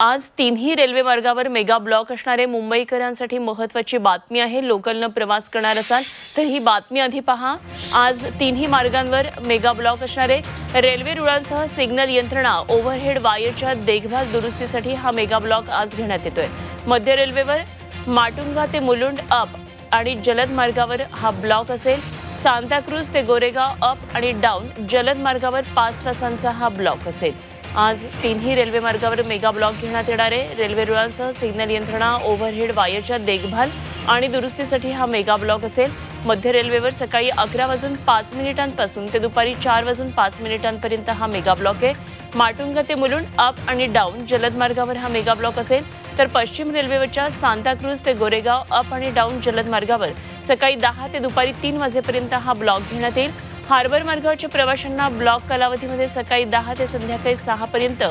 आज तिन्ही रेल्वे मार्गावर मेगा ब्लॉक असणारे मुंबईकरांसाठी महत्वाची बातमी आहे. लोकलनं प्रवास करणार असाल तर ही बातमी आधी पहा. आज तिन्ही मार्गांवर मेगा ब्लॉक असणारे रेल्वे रुळांसह सिग्नल यंत्रणा ओव्हरहेड वायरच्या देखभाल दुरुस्तीसाठी हा मेगा ब्लॉक आज घेण्यात येतोय. मध्य रेल्वेवर माटुंगा ते मुलुंड अप आणि जलद मार्गावर हा ब्लॉक असेल. सांताक्रूज ते गोरेगाव अप आणि डाऊन जलद मार्गावर पाच तासांचा हा ब्लॉक असेल. आज तिन्ही रेल्वे मार्गावर मेगा ब्लॉक घेण्यात येणार आहे. रेल्वे रुळांसह सिग्नल यंत्रणा ओव्हरहेड वायरच्या देखभाल आणि दुरुस्तीसाठी हा मेगा ब्लॉक असेल. मध्य रेल्वेवर सकाळी अकरा वाजून पाच मिनिटांपासून ते दुपारी चार वाजून पाच मिनिटांपर्यंत हा मेगा ब्लॉक आहे. माटुंगा ते मुलुंड अप आणि डाऊन जलद मार्गावर हा मेगा ब्लॉक असेल. तर पश्चिम रेल्वेवरच्या सांताक्रूज ते गोरेगाव अप आणि डाऊन जलद मार्गावर सकाळी दहा ते दुपारी तीन वाजेपर्यंत हा ब्लॉक घेण्यात येईल. हार्बर मार्गावरच्या प्रवाशांना ब्लॉक कालावधीमध्ये सकाळी दहा ते संध्याकाळी सहापर्यंत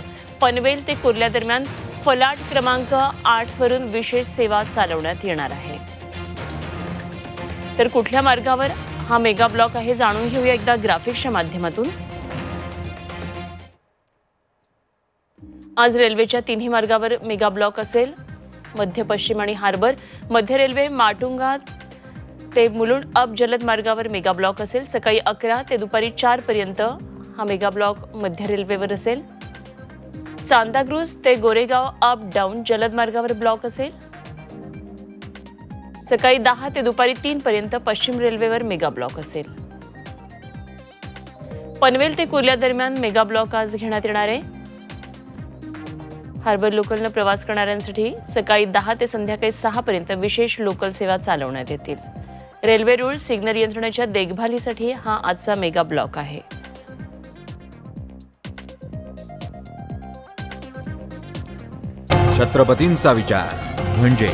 पनवेल ते कुर्ल्या दरम्यान फलाट क्रमांक आठवरून विशेष सेवा चालवण्यात येणार आहे. तर कुठल्या मार्गावर हा मेगा ब्लॉक आहे जाणून घेऊया एकदा ग्राफिक्सच्या माध्यमातून. आज रेल्वेच्या तिन्ही मार्गावर मेगा ब्लॉक असेल. मध्य पश्चिम आणि हार्बर. मध्य रेल्वे माटुंगा ते मुलुंड अप जलद मार्गावर मेगा ब्लॉक असेल. सकाळी अकरा ते दुपारी चार पर्यंत हा मेगा ब्लॉक मध्य रेल्वेवर असेल. सांताक्रूज ते गोरेगाव अप डाऊन जलद मार्गावर ब्लॉक असेल. सकाळी दहा ते दुपारी तीन पर्यंत पश्चिम रेल्वेवर मेगा ब्लॉक असेल. पनवेल ते कुर्ल्या दरम्यान मेगा ब्लॉक आज घेण्यात येणार आहे. हार्बर लोकलनं प्रवास करणाऱ्यांसाठी सकाळी दहा ते संध्याकाळी सहा पर्यंत विशेष लोकल सेवा चालवण्यात येतील. रेल्वे रूळ सिग्नल यंत्रणेच्या देखभालीसाठी हा आजचा मेगा ब्लॉक आहे. छत्रपतींचा विचार म्हणजे